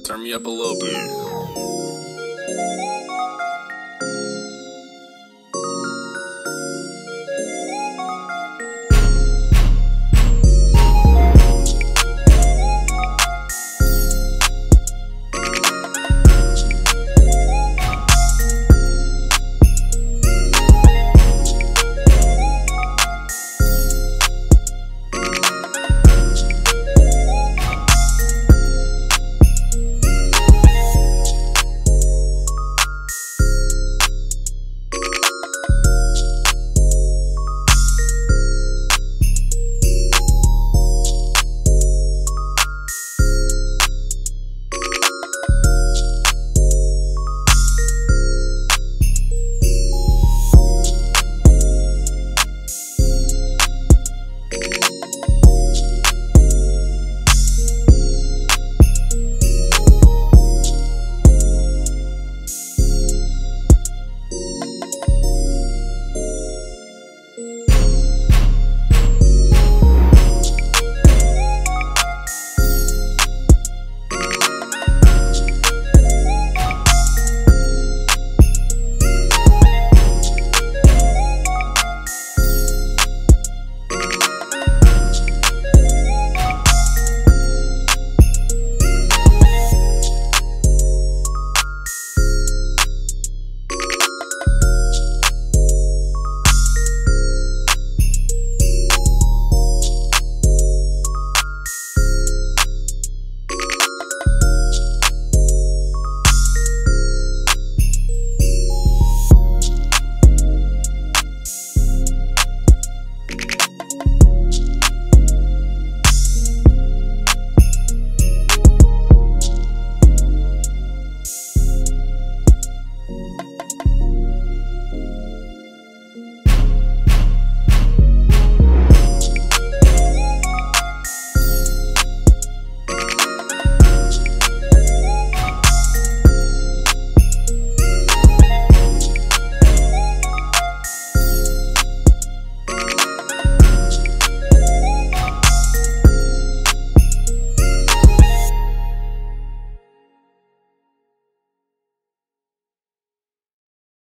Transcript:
Turn me up a little bit.